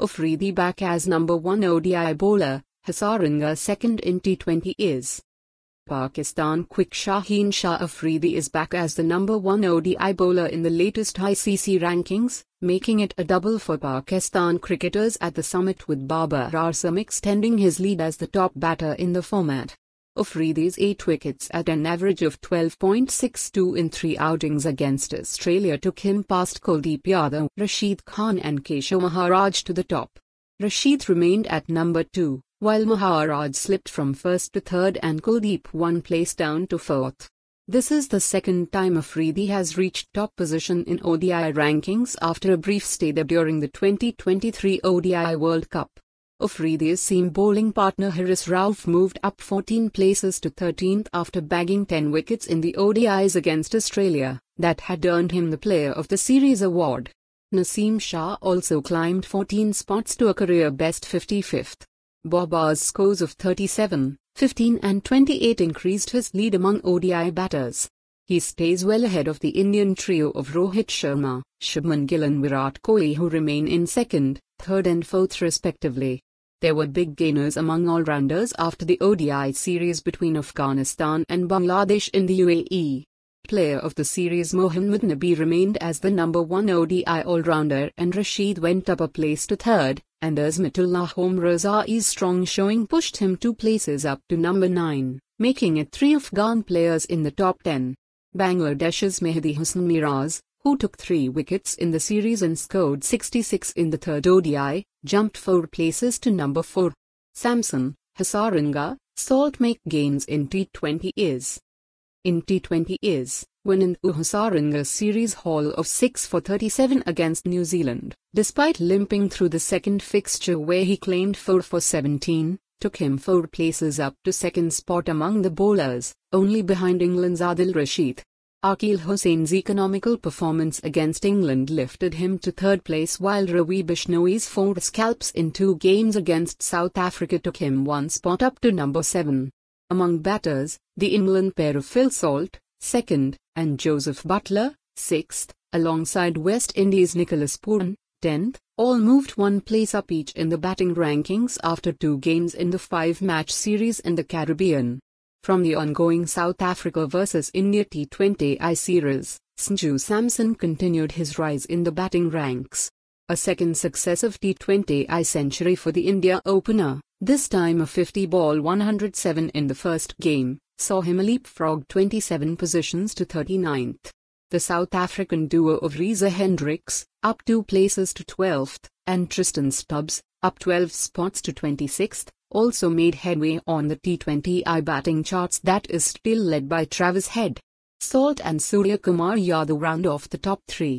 Afridi back as number 1 ODI bowler, Hasaranga second in T20Is. Pakistan quick Shaheen Shah Afridi is back as the number 1 ODI bowler in the latest ICC rankings, making it a double for Pakistan cricketers at the summit with Babar Azam extending his lead as the top batter in the format. Afridi's 8 wickets at an average of 12.62 in three outings against Australia took him past Kuldeep Yadav, Rashid Khan and Keshav Maharaj to the top. Rashid remained at number 2 while Maharaj slipped from first to third and Kuldeep one place down to fourth. This is the second time Afridi has reached top position in ODI rankings after a brief stay there during the 2023 ODI World Cup. Afridi's seam bowling partner Haris Rauf moved up 14 places to 13th after bagging 10 wickets in the ODIs against Australia, that had earned him the Player of the Series award. Naseem Shah also climbed 14 spots to a career best 55th. Babar's scores of 37, 15 and 28 increased his lead among ODI batters. He stays well ahead of the Indian trio of Rohit Sharma, Shubman Gill and Virat Kohli who remain in second, third and fourth respectively. There were big gainers among all-rounders after the ODI series between Afghanistan and Bangladesh in the UAE. Player of the series Mohammad Nabi remained as the number one ODI all-rounder and Rashid went up a place to third, and Azmatullah Omarzai's strong showing pushed him two places up to number 9, making it three Afghan players in the top 10. Bangladesh's Mehidy Hasan Miraz, who took three wickets in the series and scored 66 in the third ODI, jumped four places to number 4. Samson, Hasaranga, Salt make gains in T20Is. In T20Is, when in Uhasaranga series haul of 6 for 37 against New Zealand, despite limping through the second fixture where he claimed 4 for 17, took him 4 places up to second spot among the bowlers, only behind England's Adil Rashid. Akeal Hosein's economical performance against England lifted him to third place while Ravi Bishnoi's four scalps in two games against South Africa took him one spot up to number 7. Among batters, the England pair of Phil Salt, second, and Joseph Buttler, 6th, alongside West Indies Nicholas Pooran, 10th, all moved one place up each in the batting rankings after two games in the five-match series in the Caribbean. From the ongoing South Africa vs India T20I series, Sanju Samson continued his rise in the batting ranks. A second successive T20I century for the India opener, this time a 50-ball 107 in the first game, saw him leapfrog 27 positions to 39th. The South African duo of Reza Hendricks, up two places to 12th, and Tristan Stubbs, up 12 spots to 26th, also made headway on the T20I batting charts that is still led by Travis Head. Salt and Suryakumar Yadav round off the top three.